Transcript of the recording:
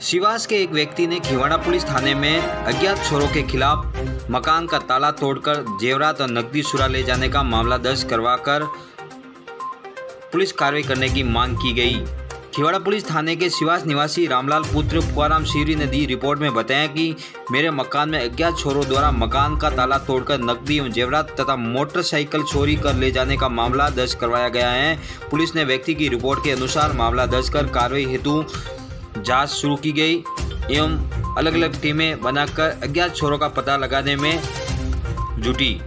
शिवास के एक व्यक्ति ने खिवाड़ा पुलिस थाने में अज्ञात छोरों के खिलाफ मकान का ताला तोड़कर जेवरात और नकदी सुरा ले जाने का मामला दर्ज करवाकर पुलिस कार्रवाई करने की मांग की गई। खिवाड़ा पुलिस थाने के शिवास निवासी रामलाल पुत्र पुआराम शिवरी ने दी रिपोर्ट में बताया कि मेरे मकान में अज्ञात छोरों द्वारा मकान का ताला तोड़कर नकदी एवं जेवरात तथा मोटरसाइकिल चोरी कर ले जाने का मामला दर्ज करवाया गया है। पुलिस ने व्यक्ति की रिपोर्ट के अनुसार मामला दर्ज कर कार्रवाई हेतु जाँच शुरू की गई एवं अलग अलग टीमें बनाकर अज्ञात छोरों का पता लगाने में जुटी।